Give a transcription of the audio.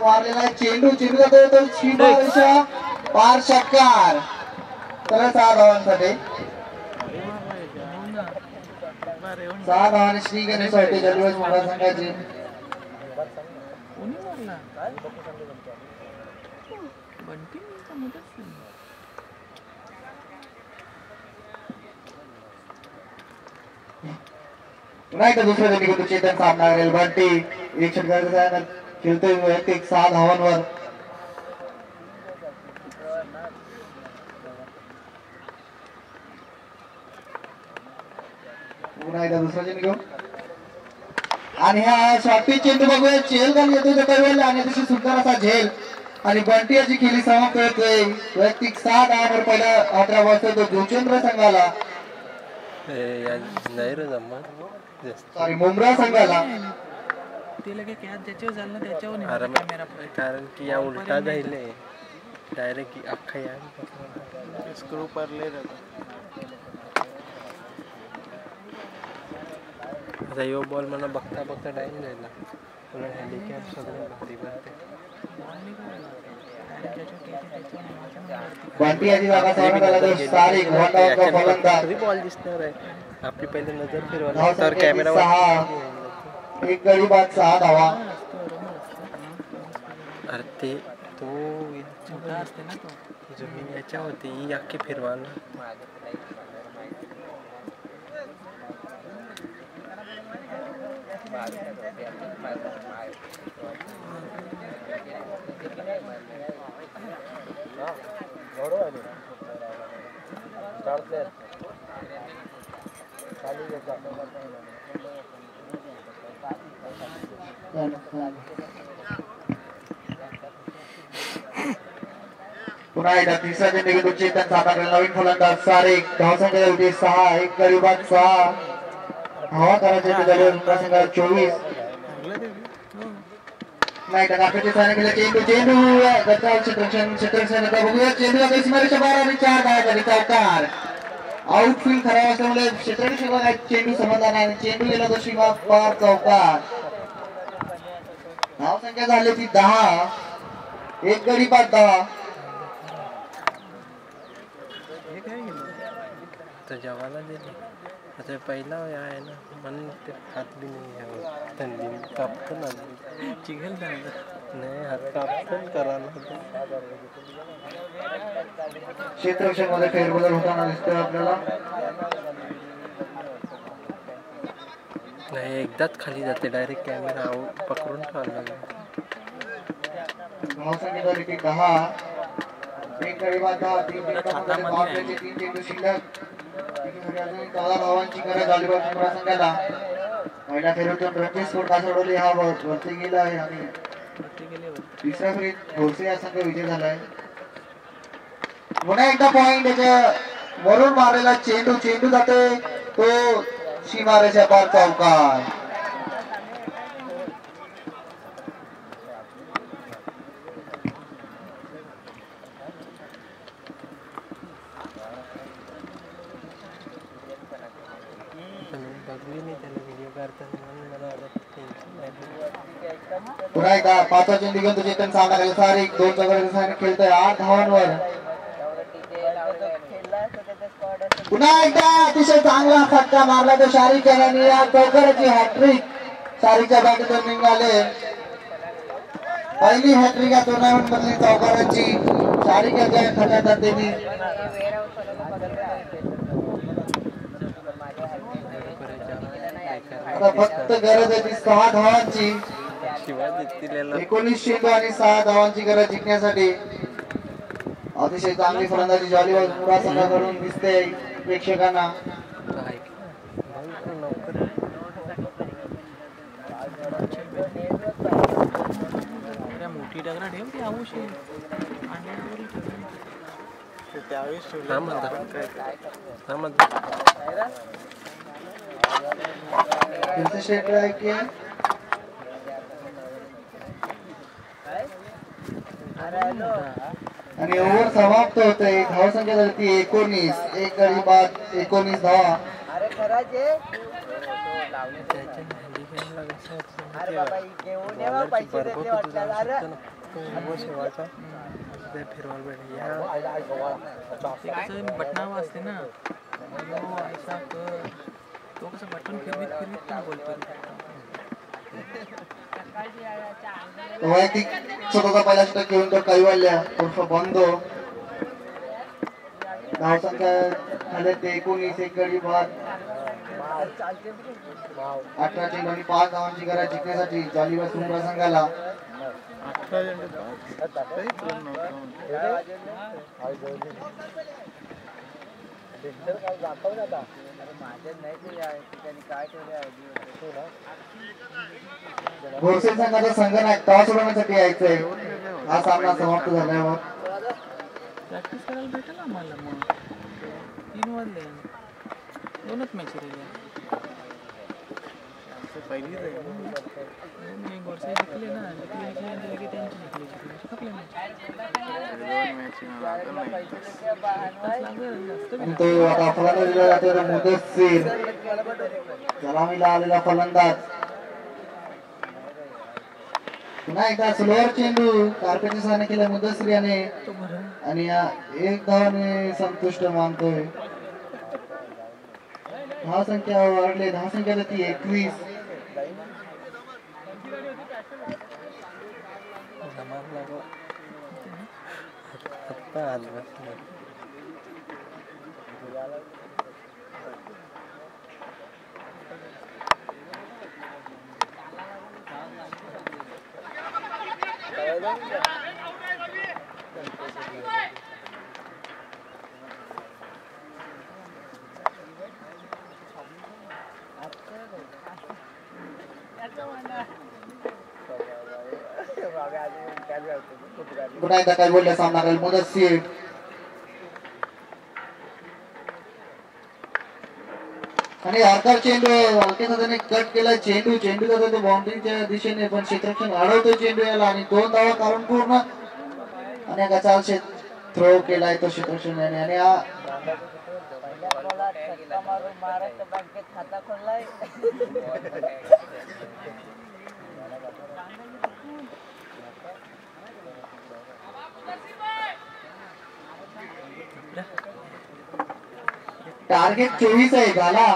मारलेला आहे. चेंडू चेंडू जातो तो सीमारेषा पार षटकार तर सहा धावांसाठी. सहा धावाने श्री गणेश जलवज मोठा संघाचे. कोणी मारला? बंटी का मुदत दुसऱ्या चेंडू घेतो चेतन सामना करेल बंटी एक षटकार खेळतोय वैयक्तिक सहा धावांवर. पुन्हा एकदा दुसरा चेंडू घेऊ आणि हा शॉर्टी चेंडू बघूया चेल घालून येतो त्या वेळेला आणि अतिशय सुंदर असा झेल. आणि बंटी याची खेळी समाप्त होतोय वैयक्तिक सहा धावांवर पहिला अकरा वाजता तो जोचेंद्र संघाला. नाही रे जमत मुंब्रा संघाला ते लगे कॅच ज्याच्यावर झालं त्याच्यावर अरे कॅमेरा कारण की या उलटा जाईल डायरेक्ट अख्खा या स्क्रू पडले आता यो बॉल मला बघता बघता टाइम जायला तुला हँडिकॅप सगळं भारी भरते बंटी याची जागा दिसणार आहे. आपली पहिले नजर फिरवा तर संख्या कॅमेरा सहा. एक गडी बाद सहा धावा. अरे ते तो छोटा असते ना तो. जमीन याच्या होती ही अख्खी फिरवा ना पुन्हा एकदा तिसरा चेंडू घेतो चेतन साताकडे नवीन फलंदाज सारे धावसंख्या होती सहा एक गरीबात सहा. हवा करा चेंडू झाले चोवीस. नाही तर काकाचे साने केलं चेंडू चेंडू गटाव क्षेत्ररक्षण क्षेत्ररक्षण आता बघूया. चेंडू आता सीमारेषा बारा आणि चार धावा झाली चौकार आउटफील्ड खराब असल्यामुळे क्षेत्ररक्षक बघा चेंडू समाधान आहे. चेंडू गेला तो सीमा पार चौकार धावसंख्या झाली ती दहा. एक गडी पाच दहा. हे तर जेवायला दिली आता पहिला आहे ना म्हणून ते हात बी नाही थंडी कापतं नाही हात कापतं करायला क्षेत्ररक्षणमध्ये फेरबदल होताना दिसतोय आपल्याला नाही एकदाच खाली जाते डायरेक्ट कॅमेरा आऊट पकडून ठेवायला लागेल दहा एक दहा तीन तीन चेंडू शिल्लक चौदा गरज संघाला पहिल्या फेरीतून रणजित स्फोट कासवडोली हा वर- वरती गेला आहे आणि तिसऱ्या फेरीत भोसले हा संघ विजय झालाय. पुन्हा एकदा पॉइंट त्याच्या वरून मारलेला चेंडू चेंडू जाते तो सीमारेषा पार चौकार पुन्हा एकदा पाचवा चेंडू घेऊन तो चेतन सामना केला एक दोन चौकार खेळतोय. आठ धावांवर. पुन्हा एकदा अतिशय चांगला फटका मारला तो शारिक याने या चौकाराची हॅट्रिक शारिकच्या बॅटीतून निघाले पहिली हॅट्रिक या टुर्नामेंट मधली चौकाराची शारिक याच्या खड्यात त्यांनी. आता फक्त गरज आहे ती सहा धावांची. एकोणीस चेंडू आणि सहा धावांची गरज जिंकण्यासाठी अतिशय चांगली फलंदाजी जॉलीबॉल संघाकडून दिसते प्रेक्षकांना. मोठी डगरा ठेव ती. त्यावेळेस ठेवली आणि ओव्हर समाप्त होते धावसंख्या झाली एकोणीस एक गडी बाद एकोणीस धावा. कसं असतं आहे ना. तो कसं तो बटन फिरवीत फिरवीत पण बोलतो वैयक्तिक स्वतःचा पहिला षटक घेऊन तो कैवाल्या उर्फ बंदो. धावसंख्या झाले ते एकोणीस एक गडी बाद अठरा चेंडू आणि पाच धावांची गरज जिंकण्यासाठी जालिबा सुंबरा संघाला. अठरा चेंडू बाद. काहीच run नव्हता. बोरसे संघाचा संघनायक टॉस उडवण्यासाठी यायचंय हा सामना समाप्त झाल्यावर प्रॅक्टिस करायला भेटेल आम्हाला मग तीन वाजले दोनच मॅच राहिल्या आमचं पहिलीच आहे ना. दोन एक वर्ष जिंकले ना जिंकले जिंकले आणि लगे त्यांची जिंकली जिंकली अशी खपले मॅच आणि तो आता फलंदाजीला जातो तो मुदस्सीर सलामीला आलेला फलंदाज नाही का स्लोअर चेंडू कार्पेटने साने केला मुदस्सीर याने आणि एक धावाने संतुष्ट मानतोय. दहा संख्या वाढले दहा संख्या ती एकवीस. आता बसला पुन्हा एकदा काय बोलले सामना राहील मुदस्सीर आणि आकार चेंडू हलक्याचा त्याने कट केला. चेंडू चेंडू जातो तो बाउंड्रीच्या दिशेने पण क्षेत्रक्षण अडवतो चेंडू याला. आणि दोन धावा काढून पूर्ण. आणि एका चाल थ्रो केलाय तो क्षेत्रक्षण याने. आणि हा टार्गेट चोवीस आहे. झाला.